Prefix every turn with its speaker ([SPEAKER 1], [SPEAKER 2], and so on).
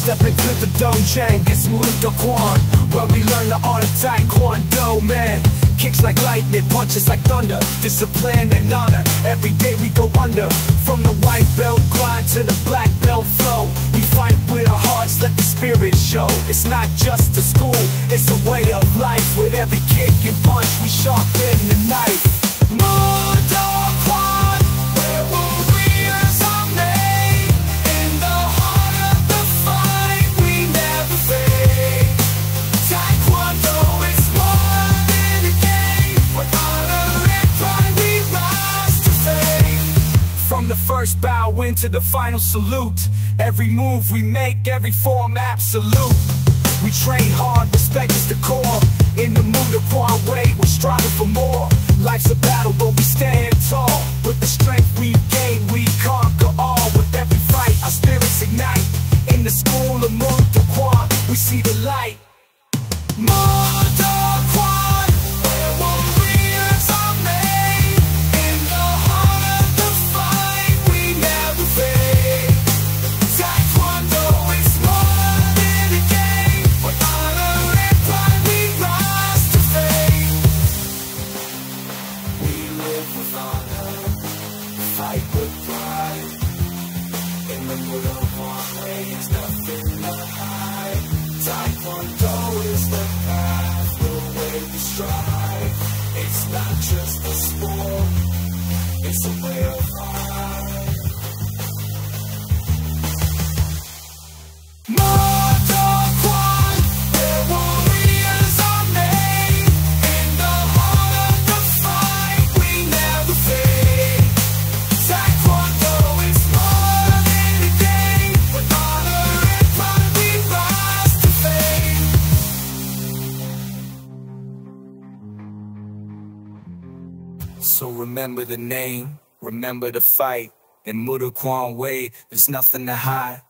[SPEAKER 1] step into the Dojang, it's Mudokwan Where we learn the art of Taekwondo, man. Kicks like lightning, punches like thunder. Discipline and honor, every day we go under. From the white belt grind to the black belt flow. We fight with our hearts, let the spirit show. It's not just a school, it's a way of life first bow into the final salute. Every move we make, every form absolute. We train hard, respect is the core. In the Mudokwan way, we're striving for more. Life's a battle, but we stand tall. With the strength we gain, we conquer all. With every fight, our spirits ignite. In the school of Kwan, we see the light. Muda fight with pride. In the Kwan way, it's nothing to hide. Taekwondo is the path, the way we strive. It's not just a sport, it's a way of life. So remember the name, remember the fight. In Mudokwan Way, there's nothing to hide.